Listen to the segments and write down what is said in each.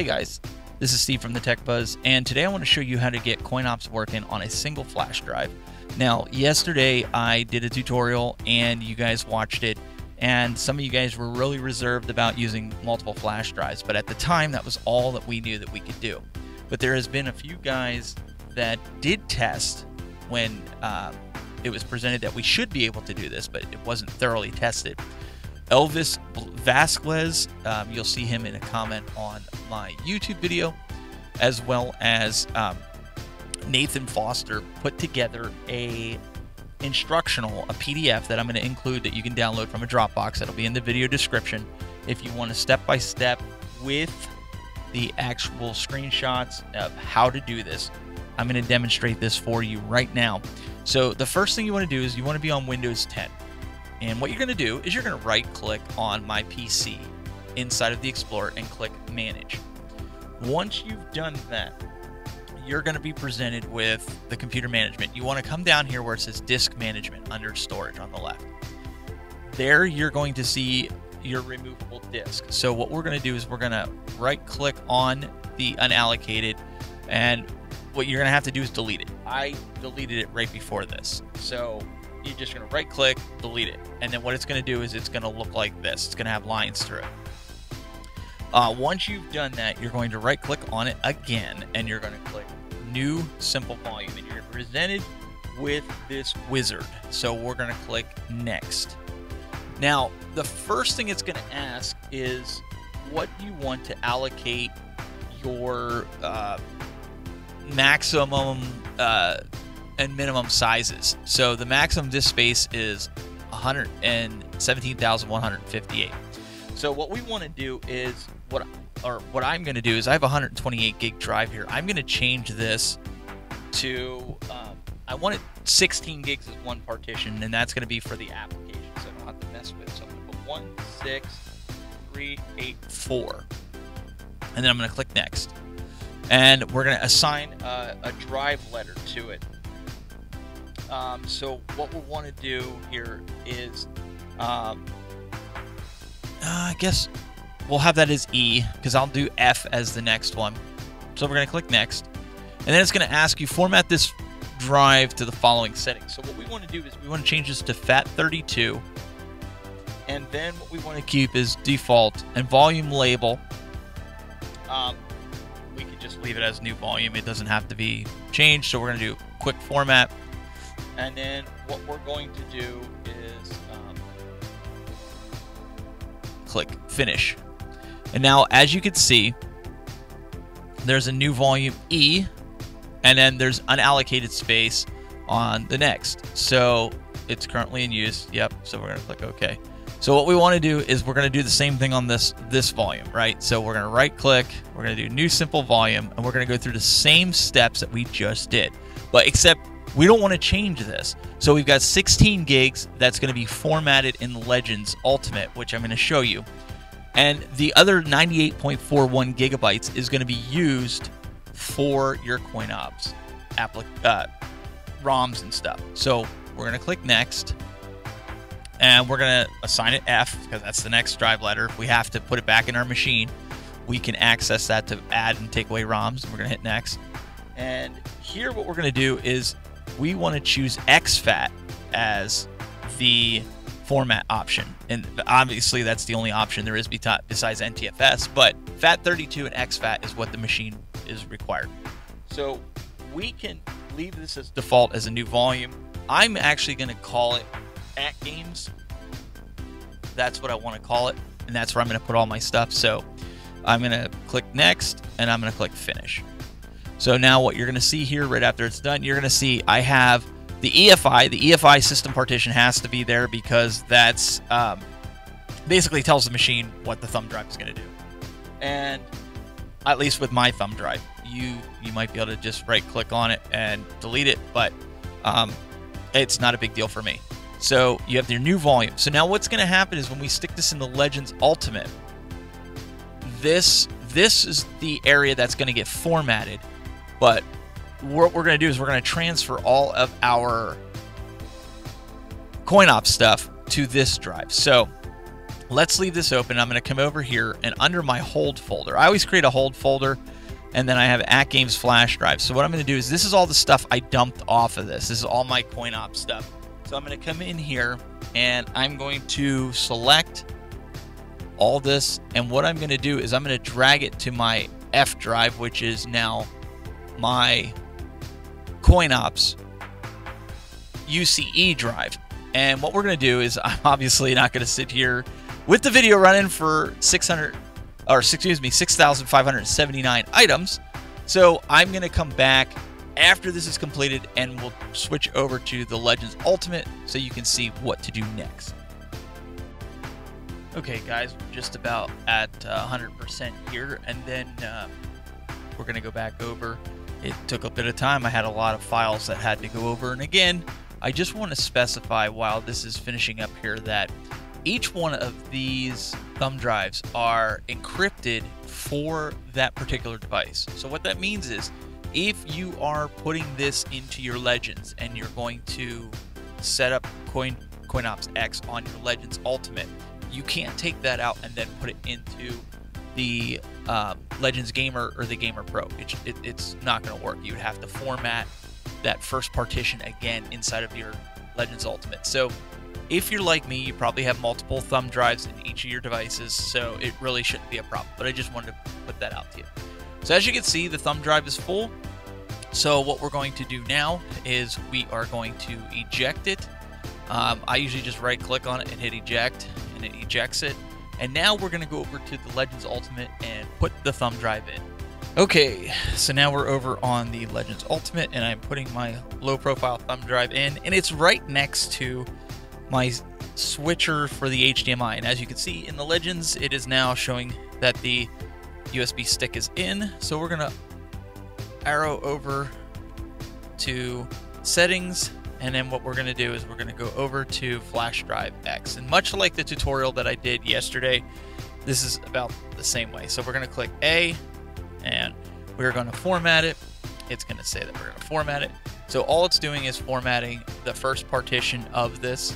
Hey guys, this is Steve from the Tech Buzz, and today I want to show you how to get CoinOps working on a single flash drive. Now, yesterday I did a tutorial and you guys watched it, and some of you guys were really reserved about using multiple flash drives, but at the time that was all that we knew that we could do. But there has been a few guys that did test when uh, it was presented that we should be able to do this, but it wasn't thoroughly tested. Elvis Vasquez, um, you'll see him in a comment on my YouTube video, as well as um, Nathan Foster put together a instructional, a PDF that I'm going to include that you can download from a Dropbox. That'll be in the video description if you want to step by step with the actual screenshots of how to do this. I'm going to demonstrate this for you right now. So the first thing you want to do is you want to be on Windows 10. And what you're going to do is you're going to right click on my PC inside of the Explorer and click Manage. Once you've done that, you're going to be presented with the computer management. You want to come down here where it says Disk Management under Storage on the left. There you're going to see your removable disk. So what we're going to do is we're going to right click on the unallocated and what you're going to have to do is delete it. I deleted it right before this. So you're just going to right click, delete it. And then what it's going to do is it's going to look like this. It's going to have lines through it. Uh, once you've done that, you're going to right click on it again and you're going to click new simple volume and you're presented with this wizard. So we're going to click next. Now, the first thing it's going to ask is what you want to allocate your uh, maximum uh, and minimum sizes. So the maximum disk space is 117,158. So what we want to do is what or what I'm going to do is I have 128 gig drive here. I'm going to change this to um, I want it 16 gigs as one partition, and that's going to be for the application, so I don't have to mess with. So I'm going to put one six three eight four, and then I'm going to click next, and we're going to assign a, a drive letter to it. Um, so what we want to do here is, um, uh, I guess we'll have that as E because I'll do F as the next one. So we're going to click next. And then it's going to ask you format this drive to the following settings. So what we want to do is we want to change this to FAT32. And then what we want to keep is default and volume label. Um, we can just leave it as new volume. It doesn't have to be changed. So we're going to do quick format. And then what we're going to do is um, click finish. And now, as you can see, there's a new volume E, and then there's unallocated space on the next. So it's currently in use. Yep. So we're going to click OK. So what we want to do is we're going to do the same thing on this this volume, right? So we're going to right click, we're going to do new simple volume, and we're going to go through the same steps that we just did. But except we don't want to change this. So we've got 16 gigs that's going to be formatted in Legends Ultimate, which I'm going to show you. And the other 98.41 gigabytes is going to be used for your CoinOps uh, ROMs and stuff. So we're going to click next. And we're going to assign it F because that's the next drive letter. We have to put it back in our machine, we can access that to add and take away ROMs. And We're going to hit next. And here, what we're going to do is we want to choose exFAT as the format option. And obviously, that's the only option there is besides NTFS, but FAT32 and exFAT is what the machine is required. So we can leave this as default as a new volume. I'm actually going to call it AtGames. That's what I want to call it, and that's where I'm going to put all my stuff. So I'm going to click next, and I'm going to click finish. So now what you're going to see here right after it's done, you're going to see I have the EFI. The EFI system partition has to be there because that's um, basically tells the machine what the thumb drive is going to do. And at least with my thumb drive, you you might be able to just right click on it and delete it, but um, it's not a big deal for me. So you have your new volume. So now what's going to happen is when we stick this in the Legends Ultimate, this this is the area that's going to get formatted but what we're going to do is we're going to transfer all of our CoinOps stuff to this drive. So let's leave this open. I'm going to come over here and under my hold folder, I always create a hold folder and then I have AtGames flash drive. So what I'm going to do is this is all the stuff I dumped off of this. This is all my CoinOps stuff. So I'm going to come in here and I'm going to select all this. And what I'm going to do is I'm going to drag it to my F drive, which is now my CoinOps UCE drive. And what we're going to do is I'm obviously not going to sit here with the video running for 600 or excuse me 6,579 items. So I'm going to come back after this is completed and we'll switch over to the Legends Ultimate so you can see what to do next. Okay guys, we're just about at 100% uh, here and then uh, we're going to go back over. It took a bit of time. I had a lot of files that had to go over and again, I just want to specify while this is finishing up here that each one of these thumb drives are encrypted for that particular device. So what that means is if you are putting this into your Legends and you're going to set up Coin CoinOps X on your Legends Ultimate, you can't take that out and then put it into the um, Legends Gamer or the Gamer Pro. It, it, it's not going to work. You would have to format that first partition again inside of your Legends Ultimate. So if you're like me, you probably have multiple thumb drives in each of your devices, so it really shouldn't be a problem. But I just wanted to put that out to you. So as you can see, the thumb drive is full. So what we're going to do now is we are going to eject it. Um, I usually just right click on it and hit eject, and it ejects it. And now we're going to go over to the Legends Ultimate and put the thumb drive in. Okay, so now we're over on the Legends Ultimate, and I'm putting my low profile thumb drive in, and it's right next to my switcher for the HDMI. And as you can see in the Legends, it is now showing that the USB stick is in. So we're going to arrow over to settings. And then what we're going to do is we're going to go over to flash drive X. And much like the tutorial that I did yesterday, this is about the same way. So we're going to click A and we're going to format it. It's going to say that we're going to format it. So all it's doing is formatting the first partition of this.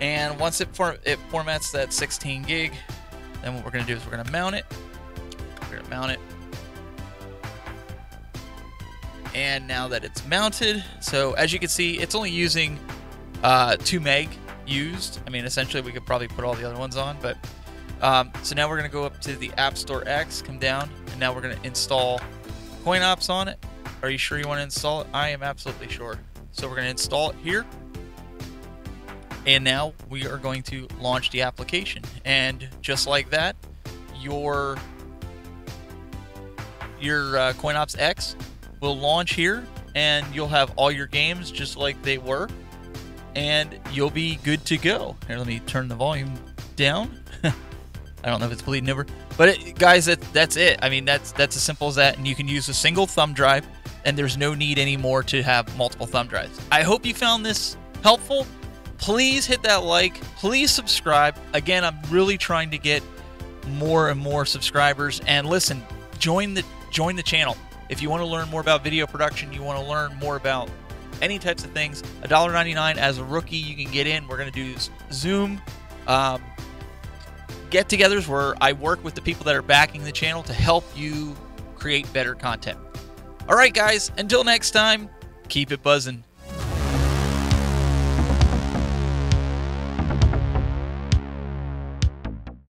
And once it, for, it formats that 16 gig, then what we're going to do is we're going to mount it. We're going to mount it. And now that it's mounted, so as you can see, it's only using uh, 2 meg used. I mean, essentially, we could probably put all the other ones on, but um, so now we're going to go up to the App Store X, come down, and now we're going to install CoinOps on it. Are you sure you want to install it? I am absolutely sure. So we're going to install it here. And now we are going to launch the application. And just like that, your your uh, CoinOps X will launch here and you'll have all your games just like they were and you'll be good to go. Here, let me turn the volume down. I don't know if it's bleeding over, but it, guys, that, that's it. I mean, that's that's as simple as that, and you can use a single thumb drive, and there's no need anymore to have multiple thumb drives. I hope you found this helpful. Please hit that like. Please subscribe. Again, I'm really trying to get more and more subscribers. And listen, join the join the channel if you want to learn more about video production. You want to learn more about any types of things. $1.99 as a rookie, you can get in. We're going to do Zoom. Um, get togethers where I work with the people that are backing the channel to help you create better content. All right, guys, until next time, keep it buzzing.